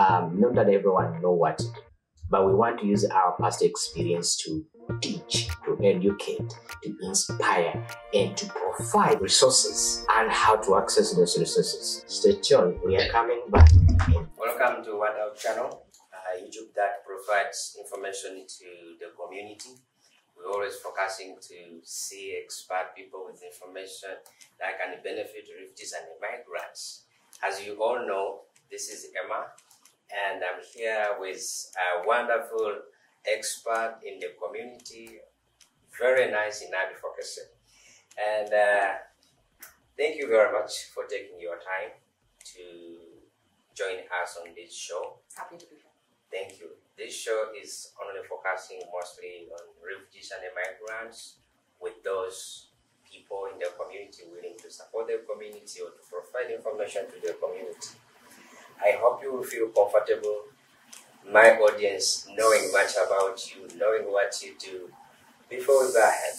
Um, not that everyone know what to do, but we want to use our past experience to teach, to educate, to inspire, and to provide resources and how to access those resources. Stay tuned. We are coming back. Welcome to WordOut channel, uh, YouTube that provides information to the community. We're always focusing to see expert people with information that can benefit refugees and migrants. As you all know, this is Emma, and I'm here with a wonderful expert in the community, very nice in advocacy. And uh, thank you very much for taking your time to join us on this show. Happy to be here. Thank you. This show is only focusing mostly on refugees and migrants with those people in the community willing to support the community or to provide information to the community. I hope you will feel comfortable my audience knowing much about you, knowing what you do. Before we go ahead,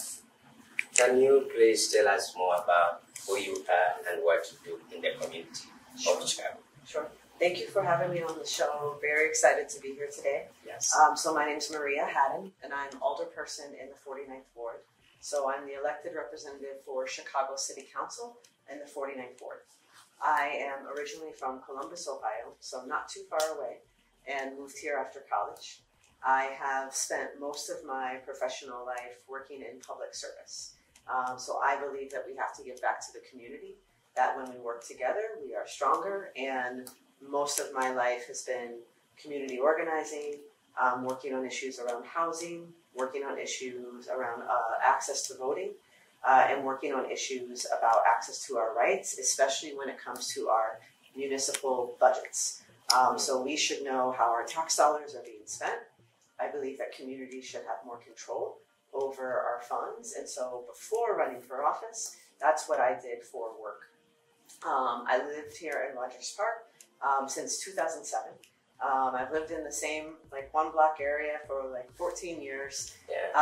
can you please tell us more about who you are and what you do in the community Sure. of Chicago? Sure. Thank you for having me on the show. Very excited to be here today. Yes. Um, so my name is Maria Hadden, and I'm alderperson in the 49th Ward. So I'm the elected representative for Chicago City Council and the 49th Ward. I am originally from Columbus, Ohio, so not too far away, and moved here after college. I have spent most of my professional life working in public service. Um, so I believe that we have to give back to the community, that when we work together, we are stronger. And most of my life has been community organizing, um, working on issues around housing, working on issues around uh, access to voting, uh, and working on issues about access to our rights, especially when it comes to our municipal budgets. Um, so we should know how our tax dollars are being spent. I believe that communities should have more control over our funds. And so before running for office, that's what I did for work. Um, I lived here in Rogers Park um, since 2007. Um, I've lived in the same like one block area for like 14 years. yeah.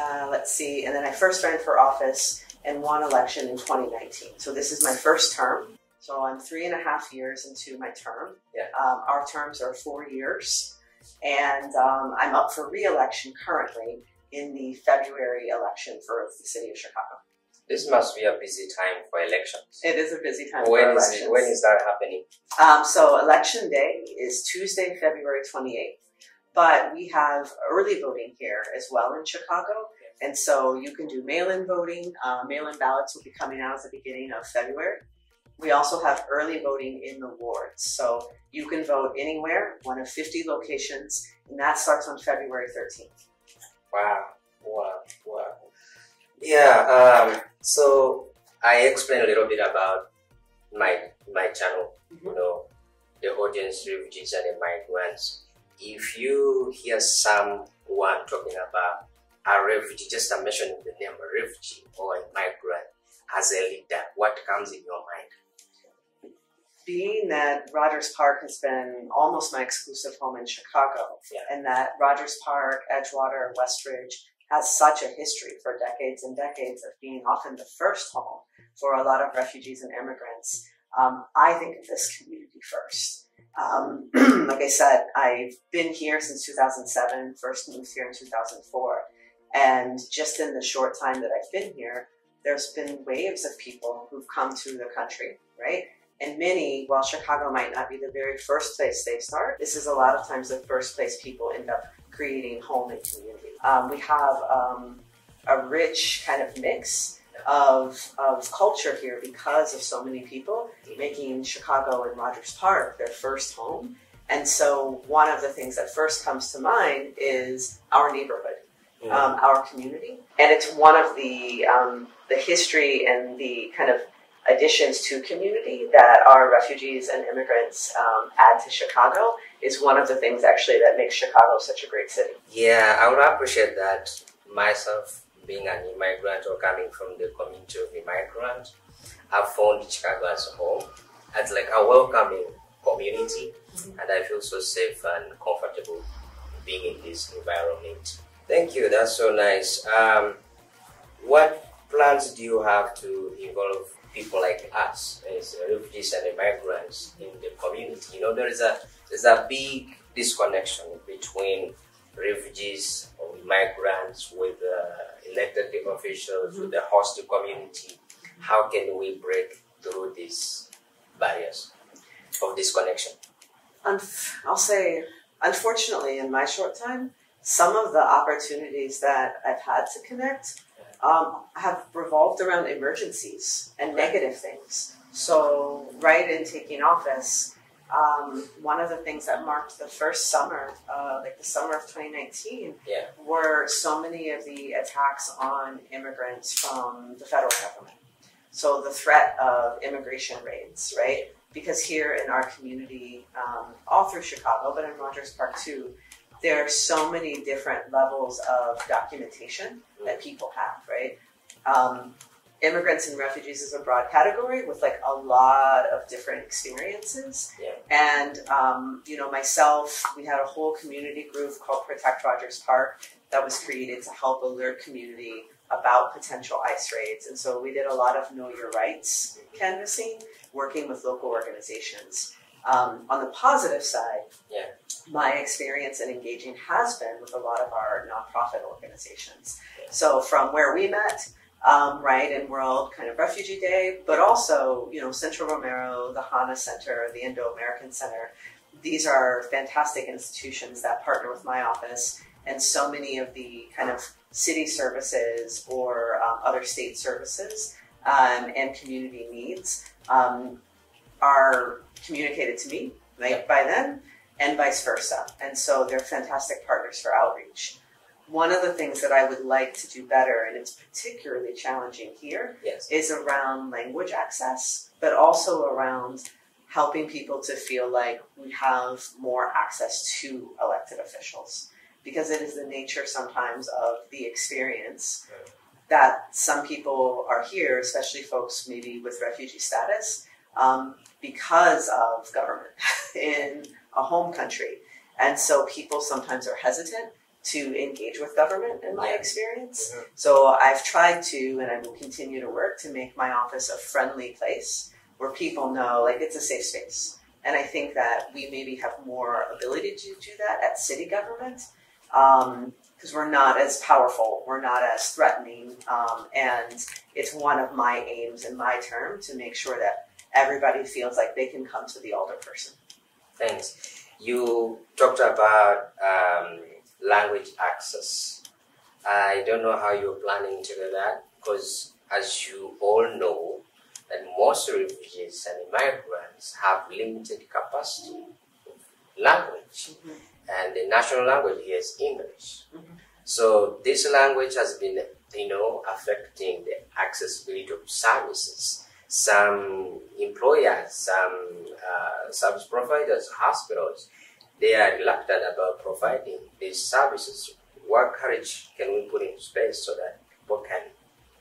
Uh, let's see, and then I first ran for office and won election in 2019. So this is my first term. So I'm three and a half years into my term. Yeah. Um, our terms are four years, and um, I'm up for re-election currently in the February election for the city of Chicago. This must be a busy time for elections. It is a busy time for When is elections. it, when is that happening? Um, so election day is Tuesday, February 28th. But we have early voting here as well in Chicago. And so you can do mail-in voting. Uh, mail-in ballots will be coming out at the beginning of February. We also have early voting in the wards. So you can vote anywhere, one of 50 locations, and that starts on February 13th. Wow, wow, wow. Yeah, um, so I explained a little bit about my my channel, you know, the audience, refugees and the migrants. If you hear someone talking about a refugee, just a mention the name a refugee or a migrant as a leader, what comes in your mind? being that Rogers Park has been almost my exclusive home in Chicago, Yeah. and that Rogers Park, Edgewater, Westridge has such a history for decades and decades of being often the first home for a lot of refugees and immigrants, um, I think of this community first. Um, like I said, I've been here since 2007, first moved here in 2004, and just in the short time that I've been here, there's been waves of people who've come to the country, right? And many, while Chicago might not be the very first place they start, this is a lot of times the first place people end up creating home and community. Um, we have um, a rich kind of mix of, of culture here because of so many people making Chicago and Rogers Park their first home. And so, one of the things that first comes to mind is our neighborhood um, our community, and it's one of the um, the history and the kind of additions to community that our refugees and immigrants um, add to Chicago is one of the things actually that makes Chicago such a great city. Yeah, I would appreciate that myself being an immigrant or coming from the community of immigrants. I've found Chicago as a home, It's like a welcoming community, and I feel so safe and comfortable being in this environment. Thank you, that's so nice. Um, what plans do you have to involve people like us as refugees and immigrants in the community. You know, there is a there's a big disconnection between refugees or migrants with uh, elected officials, with the host community. How can we break through these barriers of disconnection? Unf- I'll say, unfortunately, in my short time, some of the opportunities that I've had to connect um, have revolved around emergencies and negative things. So, right in taking office, um, one of the things that marked the first summer, uh, like the summer of 2019, Yeah. were so many of the attacks on immigrants from the federal government. So the threat of immigration raids, right? Because here in our community, um, all through Chicago, but in Rogers Park too, there are so many different levels of documentation that people have, right? Um, immigrants and refugees is a broad category with like a lot of different experiences. Yeah. And um, you know, myself, we had a whole community group called Protect Rogers Park that was created to help alert community about potential ICE raids. And so we did a lot of know your rights canvassing, working with local organizations. Um, on the positive side, Yeah. my experience in engaging has been with a lot of our nonprofit organizations. So from where we met, um, right, in World kind of Refugee Day, but also, you know, Centro Romero, the HANA Center, the Indo-American Center. These are fantastic institutions that partner with my office and so many of the kind of city services or um, other state services um, and community needs um, are communicated to me right, by them and vice versa. And so they're fantastic partners for outreach. One of the things that I would like to do better, and it's particularly challenging here, Yes. is around language access, but also around helping people to feel like we have more access to elected officials. Because it is the nature sometimes of the experience Right. that some people are here, especially folks maybe with refugee status, um, because of government in a home country. And so people sometimes are hesitant to engage with government, in my experience. Mhm. So I've tried to, and I will continue to work to make my office a friendly place where people know, like, it's a safe space. And I think that we maybe have more ability to do that at city government because we're not as powerful, we're not as threatening, um, and it's one of my aims in my term to make sure that everybody feels like they can come to the alderperson. Thanks. You talked about um, language access. I don't know how you're planning to do that because, as you all know, that most refugees and migrants have limited capacity of language, and the national language here is English. Mhm. So this language has been, you know, affecting the accessibility of services. Some employers, some uh, service providers, hospitals, they are reluctant about providing these services. What courage can we put in place so that people can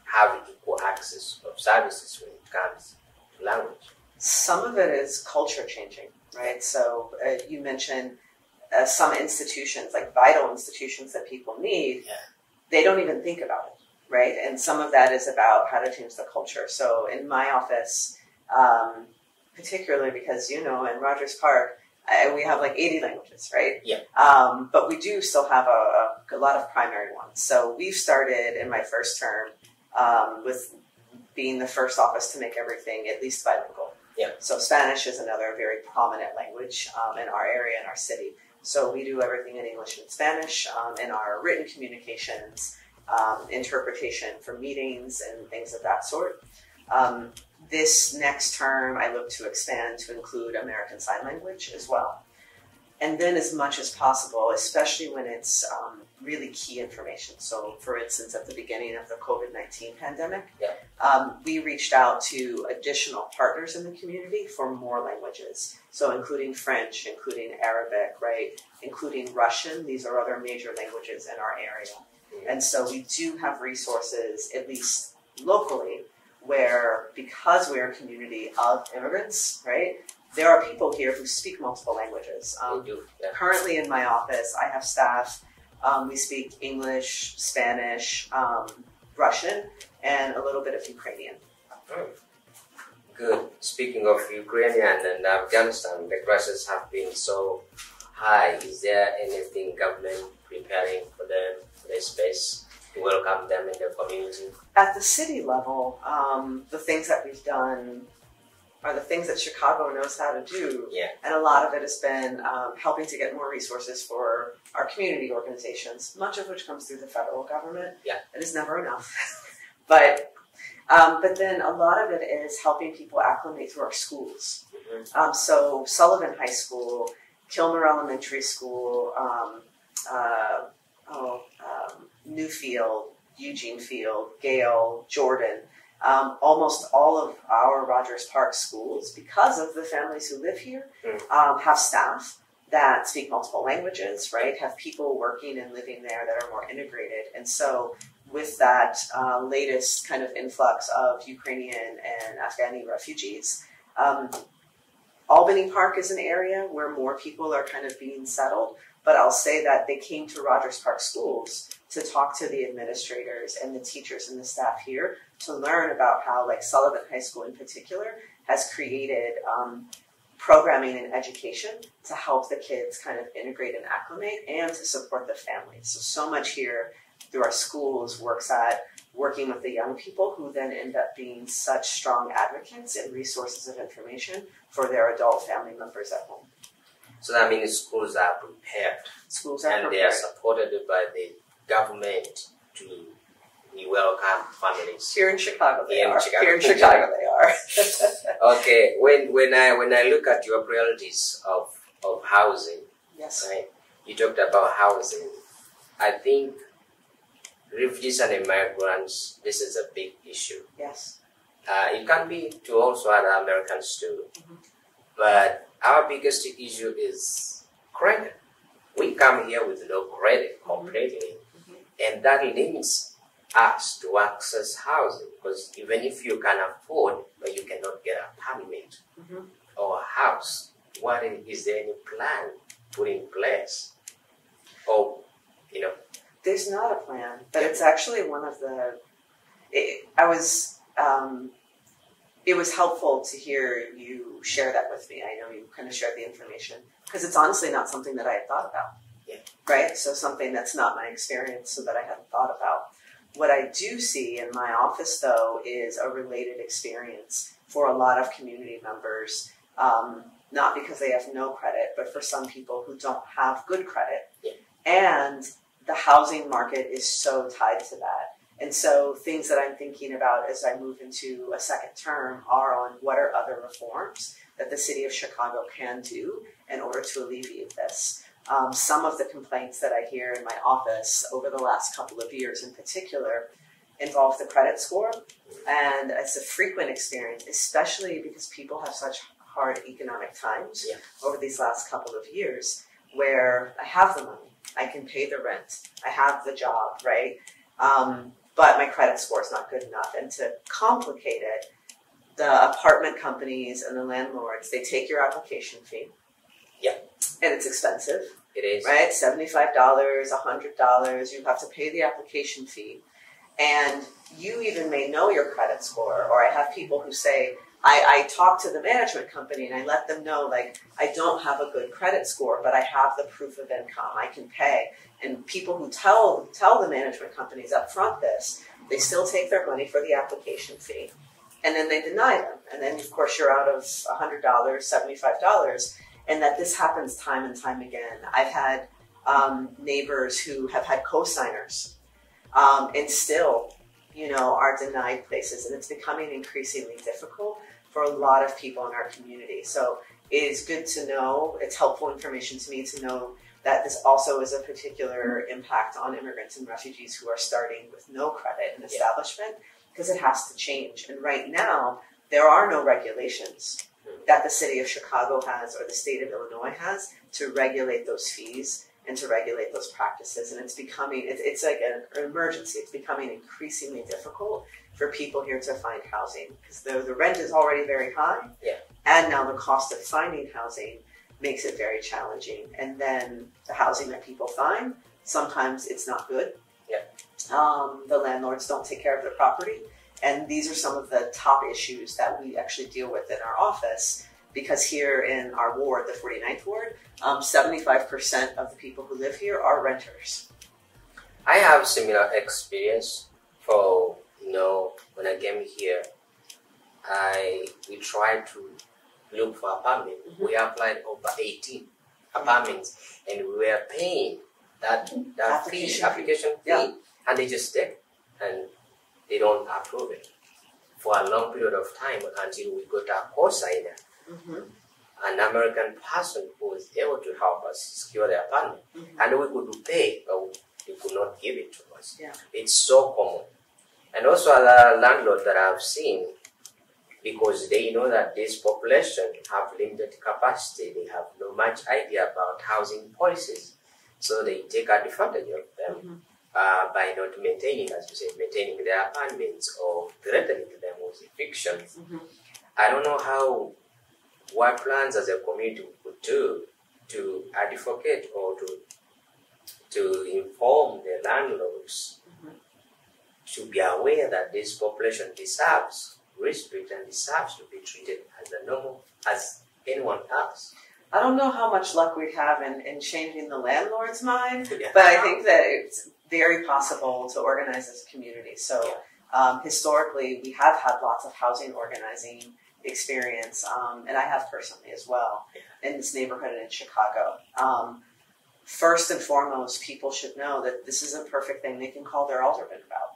have equal access of services when it comes to language? Some of it is culture changing, right? So uh, you mentioned uh, some institutions, like vital institutions that people need, Yeah. they don't even think about it, right? And some of that is about how to change the culture. So in my office, um, particularly because you know in Rogers Park, I, we have like 80 languages, right? Yeah. Um, but we do still have a, a, lot of primary ones. So we've started in my first term um, with being the first office to make everything at least bilingual. Yeah. So Spanish is another very prominent language um, in our area, in our city. So we do everything in English and Spanish um, in our written communications, um, interpretation for meetings and things of that sort. This next term, I look to expand to include American Sign Language as well. And then, as much as possible, especially when it's um, really key information. So, for instance, at the beginning of the COVID 19 pandemic, Yeah. um, we reached out to additional partners in the community for more languages. So, including French, including Arabic, right? Including Russian. These are other major languages in our area. And so, we do have resources, at least locally, where because we're a community of immigrants, right? There are people here who speak multiple languages. Um, do. Yeah. currently in my office, I have staff. Um, we speak English, Spanish, um, Russian, and a little bit of Ukrainian. Mm. Good. Speaking of Ukrainian and Afghanistan, the prices have been so high. Is there anything government preparing for them, for their space, welcome them in the community? At the city level, um, the things that we've done are the things that Chicago knows how to do. Yeah. And a lot of it has been um, helping to get more resources for our community organizations, much of which comes through the federal government. Yeah. It is never enough. but um, but then a lot of it is helping people acclimate through our schools. Mhm. Um, so Sullivan High School, Kilmer Elementary School, um, uh, oh, um, Newfield, Eugene Field, Gale, Jordan. Um, almost all of our Rogers Park schools, because of the families who live here, Mm. um, have staff that speak multiple languages, right? Have people working and living there that are more integrated. And so, with that uh, latest kind of influx of Ukrainian and Afghani refugees, um, Albany Park is an area where more people are kind of being settled. But I'll say that they came to Rogers Park schools to talk to the administrators and the teachers and the staff here to learn about how, like Sullivan High School in particular, has created um, programming and education to help the kids kind of integrate and acclimate and to support the families. So, so much here through our schools works at working with the young people who then end up being such strong advocates and resources of information for their adult family members at home. So that means schools are prepared Schools are and they are supported by the government to welcome families. Here in Chicago, they Here in are. Chicago. Here in Chicago, they are. Okay, when when I when I look at your priorities of of housing, yes. right? You talked about housing. I think refugees and immigrants. This is a big issue. Yes. Uh, it can be to also other Americans too. Mhm. But our biggest issue is credit. We come here with no credit completely, Mhm. And that limits us to access housing because even if you can afford, but you cannot get a permit Mhm. or a house, what is, is there any plan put in place? Or, you know, There's not a plan, but it's actually one of the. It, I was. Um, it was helpful to hear you share that with me. I know you kind of shared the information because it's honestly not something that I had thought about. Right. So something that's not my experience, so that I hadn't thought about. What I do see in my office, though, is a related experience for a lot of community members. Um, not because they have no credit, but for some people who don't have good credit. Yeah. And the housing market is so tied to that. And so things that I'm thinking about as I move into a second term are on what are other reforms that the city of Chicago can do in order to alleviate this. Um, some of the complaints that I hear in my office over the last couple of years in particular involve the credit score. And it's a frequent experience, especially because people have such hard economic times Yeah. over these last couple of years where I have the money, I can pay the rent, I have the job, right? Um, but my credit score is not good enough. And to complicate it, the apartment companies and the landlords, they take your application fee. Yeah. And it's expensive it is. right? $75, $100, you have to pay the application fee. And you even may know your credit score, or I have people who say, I, I talk to the management company and I let them know, like, I don't have a good credit score, but I have the proof of income, I can pay. And people who tell tell the management companies up front this, they still take their money for the application fee. And then they deny them. And then, of course, you're out of $100, $75 and that this happens time and time again. I've had um, neighbors who have had co-signers um, and still, you know, are denied places, and it's becoming increasingly difficult for a lot of people in our community. So it is good to know. It's helpful information to me to know that this also is a particular impact on immigrants and refugees who are starting with no credit and establishment because it has to change. And right now, there are no regulations that the city of Chicago has or the state of Illinois has to regulate those fees and to regulate those practices. And it's becoming, it's, it's like an emergency. It's becoming increasingly difficult for people here to find housing because the, the rent is already very high. Yeah. And now the cost of finding housing makes it very challenging. And then the housing that people find, sometimes it's not good. Yeah. Um, the landlords don't take care of their property And these are some of the top issues that we actually deal with in our office because here in our ward, the 49th ward, um, 75% of the people who live here are renters. I have similar experience for you know when I came here I we tried to look for apartment. Mhm. We applied over 18 apartments and we were paying that that Application fee, fee. application fee, Yeah. and they just take and they don't approve it for a long period of time until we got a cosigner, Mm-hmm. an American person who was able to help us secure the apartment, Mhm. and we could pay, but they could not give it to us. Yeah. It's so common, and also other landlords that I've seen because they know that this population have limited capacity, they have no much idea about housing policies, so they take advantage of them Mhm. Uh, by not maintaining, as you said, maintaining their apartments or threatening them with evictions. Mhm. I don't know how, what plans as a community could do to advocate or to to inform the landlords Mhm. to be aware that this population deserves respect and deserves to be treated as a normal as anyone else. I don't know how much luck we'd have in, in changing the landlord's mind, Yeah. but I think that it's very possible to organize as a community. So um, historically, we have had lots of housing organizing experience, um, and I have personally as well in this neighborhood and in Chicago. Um, first and foremost, people should know that this is a perfect thing they can call their alderman about,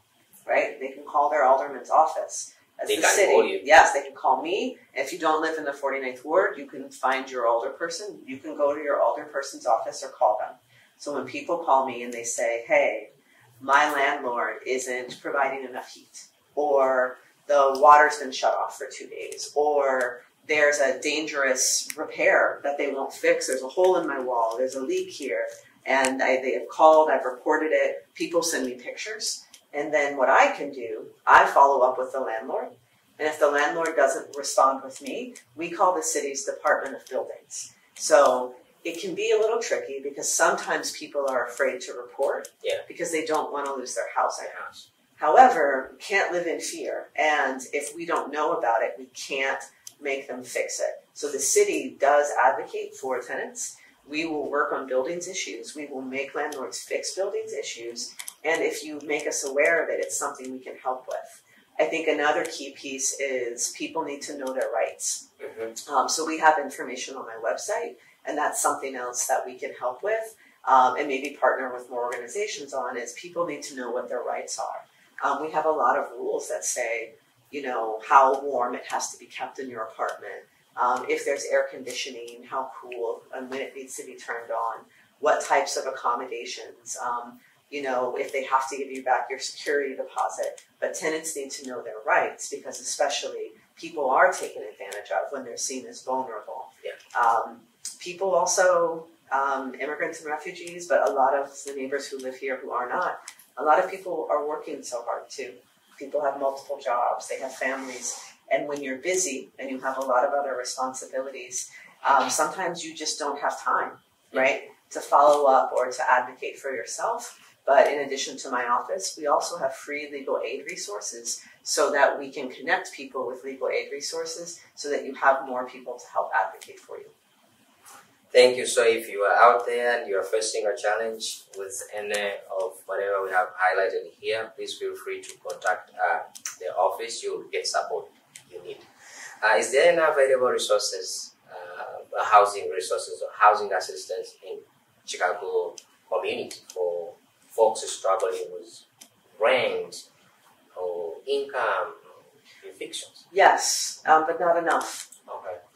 right? They can call their alderman's office. As They the city, call you. yes, they can call me. If you don't live in the 49th ward, you can find your alderperson. You can go to your alderperson's office or call them. So when people call me and they say, hey, my landlord isn't providing enough heat, or the water's been shut off for two days, or there's a dangerous repair that they won't fix, there's a hole in my wall, there's a leak here, and I, they have called, I've reported it, people send me pictures, and then what I can do, I follow up with the landlord, and if the landlord doesn't respond with me, we call the city's Department of Buildings. So it can be a little tricky because sometimes people are afraid to report Yeah. because they don't want to lose their house. My house. However, we can't live in fear, and if we don't know about it, we can't make them fix it. So the city does advocate for tenants. We will work on buildings issues. We will make landlords fix buildings issues, and if you make us aware of it, it's something we can help with. I think another key piece is people need to know their rights. Mhm. Um, so we have information on my website, and that's something else that we can help with, um, and maybe partner with more organizations on. Is people need to know what their rights are. Um, we have a lot of rules that say, you know, how warm it has to be kept in your apartment, um, if there's air conditioning, how cool, and when it needs to be turned on, what types of accommodations. Um, you know, if they have to give you back your security deposit, but tenants need to know their rights because, especially, people are taken advantage of when they're seen as vulnerable. Yeah. Um, people also, um, immigrants and refugees, but a lot of the neighbors who live here who are not, a lot of people are working so hard too. People have multiple jobs, they have families, and when you're busy and you have a lot of other responsibilities, um, sometimes you just don't have time, right, to follow up or to advocate for yourself. But in addition to my office, we also have free legal aid resources so that we can connect people with legal aid resources so that you have more people to help advocate for you. Thank you. So if you are out there and you are facing a challenge with any of whatever we have highlighted here, please feel free to contact uh, the office. You'll get support you need. Uh, is there any available resources, uh, housing resources or housing assistance in Chicago community for folks struggling with rent or income or evictions? Yes, um, but not enough.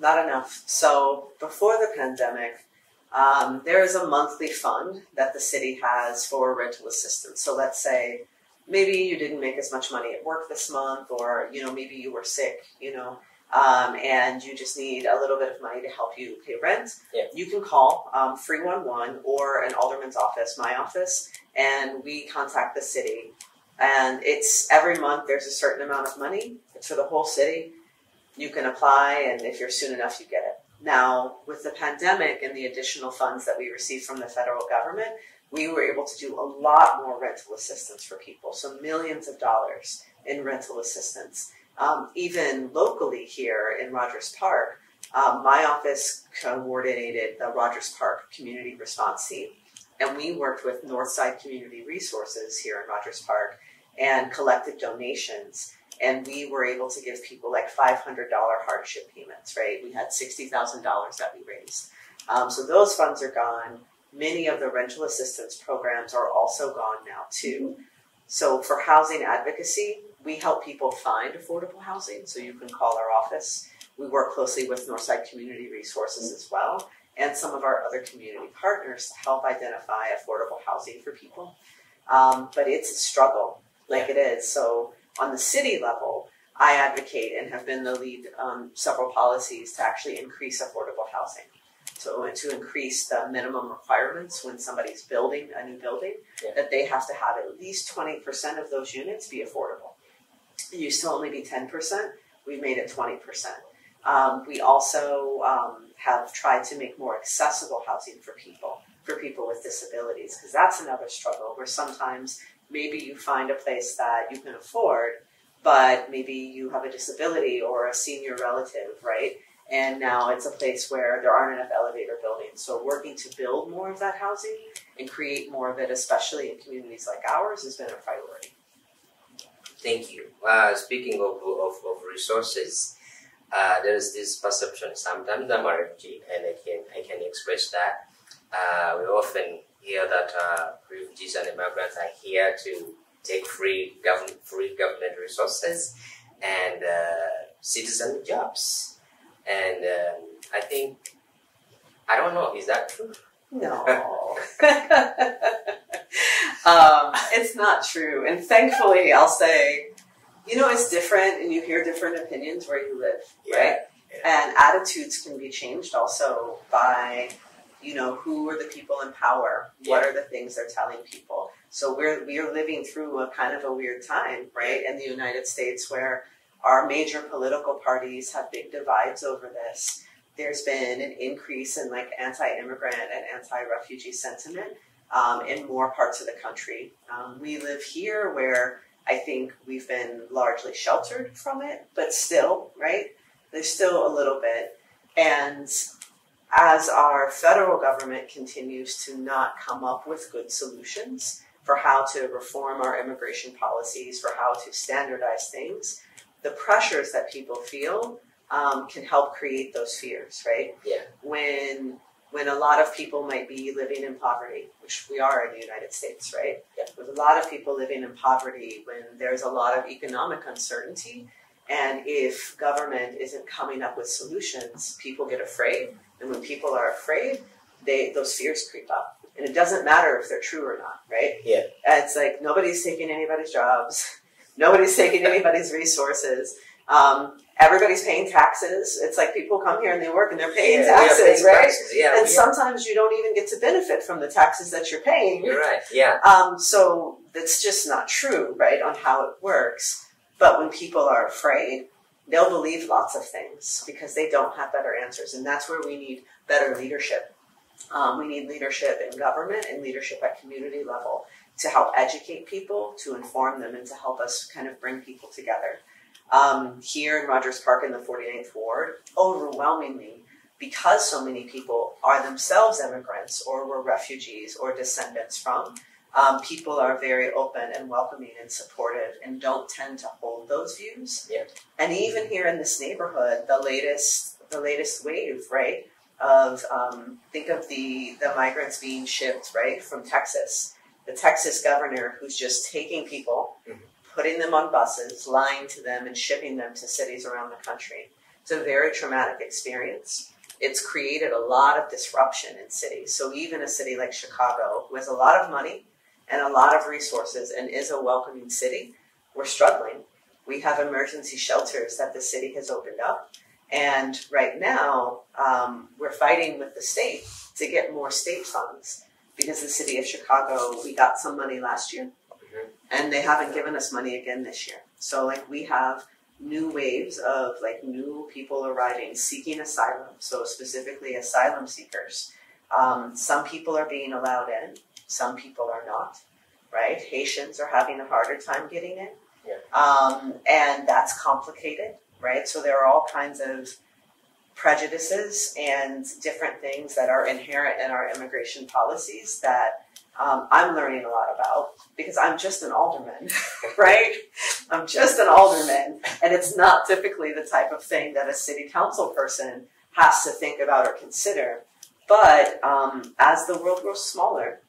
Not enough. So before the pandemic, um, there is a monthly fund that the city has for rental assistance. So let's say maybe you didn't make as much money at work this month, or you know maybe you were sick, you know, um, and you just need a little bit of money to help you pay rent. Yeah. You can call um, 311 or an alderman's office, my office, and we contact the city. And it's every month. There's a certain amount of money. It's for the whole city you can apply and if you're soon enough you get it now with the pandemic and the additional funds that we received from the federal government we were able to do a lot more rental assistance for people so millions of dollars in rental assistance. Um, even locally here in Rogers Park, um, my office coordinated the Rogers Park Community Response Team, and we worked with Northside Community Resources here in Rogers Park and collected donations. And we were able to give people like $500 hardship payments, right? We had $60,000 that we raised. Um, so those funds are gone. Many of the rental assistance programs are also gone now, too. So for housing advocacy, we help people find affordable housing. So you can call our office. We work closely with Northside Community Resources as well and some of our other community partners to help identify affordable housing for people. Um, but it's a struggle, like it is. So on the city level, I advocate and have been the lead um, several policies to actually increase affordable housing. So to increase the minimum requirements when somebody's building a new building, Yeah. that they have to have at least 20% of those units be affordable. It used to only be 10%, we've made it 20%. Um, we also um, have tried to make more accessible housing for people, for people with disabilities, because that's another struggle where sometimes maybe you find a place that you can afford, but maybe you have a disability or a senior relative, right? And now it's a place where there aren't enough elevator buildings. So working to build more of that housing and create more of it, especially in communities like ours, has been a priority. Thank you. Uh, speaking of, of, of resources, uh, there's this perception. Sometimes I'm a refugee, and I can I can express that. Uh, we often hear that uh, refugees and immigrants are here to take free government free government resources and uh, citizen jobs, and um, I think I don't know. Is that true? No. um, it's not true. And thankfully, I'll say, you know, it's different and you hear different opinions where you live, right? And attitudes can be changed also by, you know, who are the people in power? What are the things they're telling people? So we're we are living through a kind of a weird time, right, in the United States where our major political parties have big divides over this. There's been an increase in like anti-immigrant and anti-refugee sentiment um, in more parts of the country. Um, we live here where I think we've been largely sheltered from it, but still, right? There's still a little bit. And as our federal government continues to not come up with good solutions for how to reform our immigration policies, for how to standardize things, the pressures that people feel um, can help create those fears, right? Yeah. When when a lot of people might be living in poverty, which we are in the United States, right? Yeah. With a lot of people living in poverty, when there's a lot of economic uncertainty, and if government isn't coming up with solutions, people get afraid. And when people are afraid, they those fears creep up. And it doesn't matter if they're true or not, right? Yeah. And it's like nobody's taking anybody's jobs, nobody's taking anybody's resources. Um, everybody's paying taxes. It's like people come here and they work and they're paying Yeah, taxes, paying right? taxes. Yeah, and are. sometimes you don't even get to benefit from the taxes that you're paying. You're right. Yeah. Um, so that's just not true, right, on how it works. But when people are afraid, they'll believe lots of things because they don't have better answers. And that's where we need better leadership. Um, we need leadership in government and leadership at community level to help educate people, to inform them, and to help us kind of bring people together. Um, here in Rogers Park in the 49th Ward, overwhelmingly, because so many people are themselves immigrants or were refugees or descendants from, um, people are very open and welcoming and supportive and don't tend to hold those views. Yeah. And even here in this neighborhood, the latest the latest wave, right, of um, think of the the migrants being shipped right from Texas. The Texas governor who's just taking people, Mhm. putting them on buses, lying to them, and shipping them to cities around the country. It's a very traumatic experience. It's created a lot of disruption in cities. So even a city like Chicago, who has a lot of money and a lot of resources and is a welcoming city, we're struggling. We have emergency shelters that the city has opened up. And right now, um, we're fighting with the state to get more state funds because the city of Chicago, we got some money last year Mhm. and they haven't given us money again this year. So, like, we have new waves of like new people arriving seeking asylum. So, specifically, asylum seekers. Um, some people are being allowed in, some people are not, right? Haitians are having a harder time getting in. Yeah. Um, and that's complicated, right? So there are all kinds of prejudices and different things that are inherent in our immigration policies that um, I'm learning a lot about because I'm just an alderman, right? I'm just an alderman, and it's not typically the type of thing that a city council person has to think about or consider. But um, as the world grows smaller,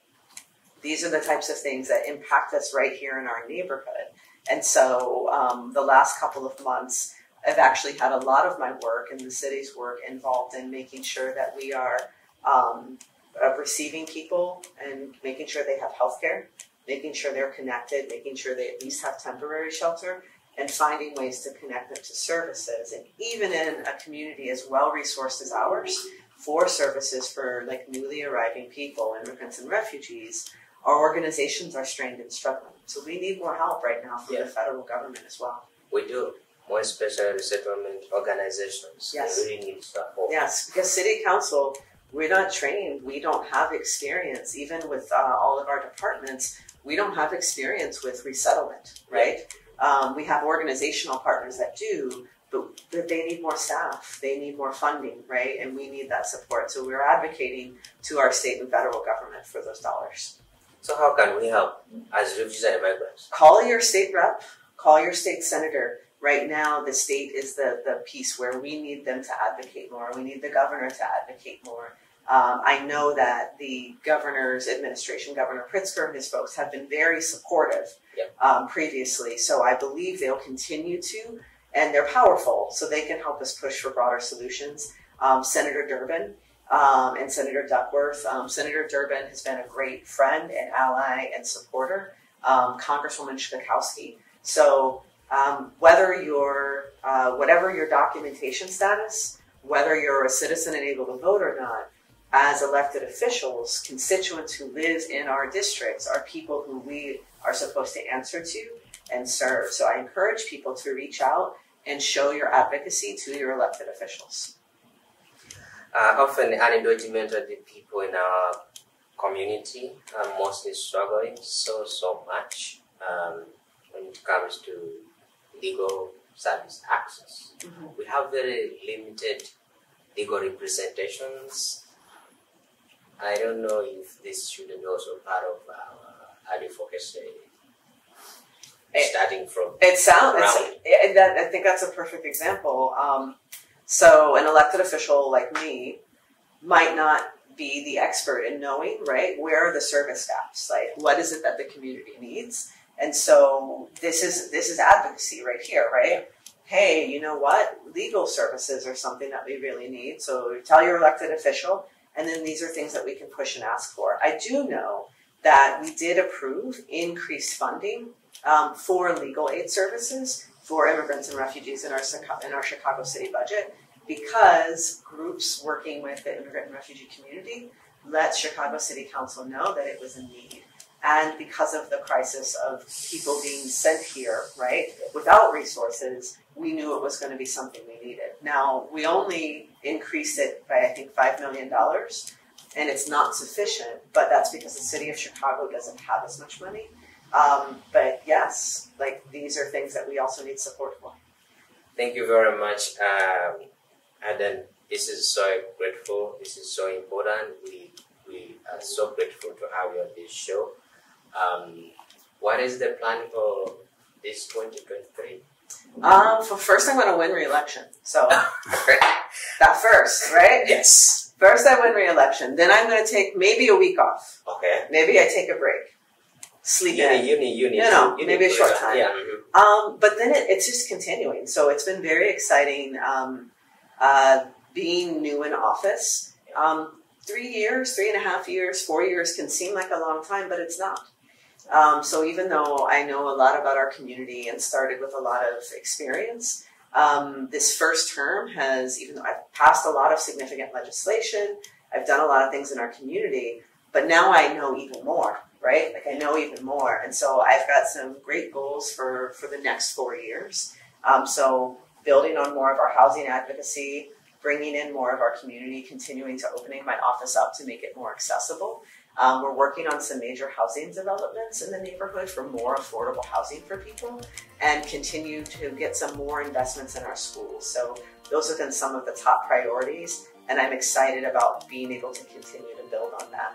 these are the types of things that impact us right here in our neighborhood. And so um, the last couple of months, I've actually had a lot of my work and the city's work involved in making sure that we are um, uh, receiving people and making sure they have health care, making sure they're connected, making sure they at least have temporary shelter, and finding ways to connect them to services. And even in a community as well resourced as ours, for services for like newly arriving people, immigrants, and refugees, our organizations are strained and struggling. So we need more help right now from Yeah. the federal government as well. We do. More especially resettlement organizations. Yes. They really need support. Yes, because city council, we're not trained. We don't have experience, even with uh, all of our departments. We don't have experience with resettlement, right? Um, we have organizational partners that do, but, but they need more staff. They need more funding, right? And we need that support. So we're advocating to our state and federal government for those dollars. So how can we help as refugees and migrants? call your state rep, call your state senator. Right now, the state is the, the piece where we need them to advocate more. We need the governor to advocate more. Um, I know that the governor's administration, Governor Pritzker and his folks, have been very supportive Yep. um, previously. So I believe they'll continue to, and they're powerful, so they can help us push for broader solutions. Um, Senator Durbin um, and Senator Duckworth. Um, Senator Durbin has been a great friend and ally and supporter. Um, Congresswoman Schakowsky. So um, whether you're, uh, whatever your documentation status, whether you're a citizen and able to vote or not, as elected officials, constituents who live in our districts are people who we are supposed to answer to and serve. So I encourage people to reach out and show your advocacy to your elected officials. Uh, often undocumented people in our community are mostly struggling so so much um, when it comes to legal service access. Mhm. We have very limited legal representations. I don't know if this should be also part of our advocacy, Eh, starting from It sounds that I think that's a perfect example. Um, so an elected official like me might not be the expert in knowing right where are the service gaps, like what is it that the community needs, and so this is this is advocacy right here, right? Hey, you know what? Legal services are something that we really need. So tell your elected official, and then these are things that we can push and ask for. I do know that we did approve increased funding um, for legal aid services for immigrants and refugees in our in our Chicago City budget because groups working with the immigrant and refugee community let Chicago City Council know that it was a need. And because of the crisis of people being sent here, right, without resources, we knew it was going to be something we needed. Now, we only increased it by, I think, $5 million, and it's not sufficient, but that's because the city of Chicago doesn't have as much money. Um, but yes, like these are things that we also need support for. Thank you very much. Um, and then this is so grateful. This is so important. We we are so grateful to have you on this show. Um, what is the plan for this 2023? Um, for first, I'm going to win re-election. So that first, right? yes. First, I win re-election. Then I'm going to take maybe a week off. Okay. Maybe I take a break, sleep You in. you need, you. No, no, you maybe a short time. Yeah. mhm. Um, but then it, it's just continuing. So it's been very exciting um, uh, being new in office. Um, three years, three and a half years, four years can seem like a long time, but it's not. Um, so even though I know a lot about our community and started with a lot of experience, um, this first term has, even though I've passed a lot of significant legislation, I've done a lot of things in our community, but now I know even more, right? Like I know even more. And so I've got some great goals for, for the next four years. Um, so building on more of our housing advocacy, bringing in more of our community, continuing to opening my office up to make it more accessible. Um, we're working on some major housing developments in the neighborhood for more affordable housing for people and continue to get some more investments in our schools. So those have been some of the top priorities and I'm excited about being able to continue to build on that.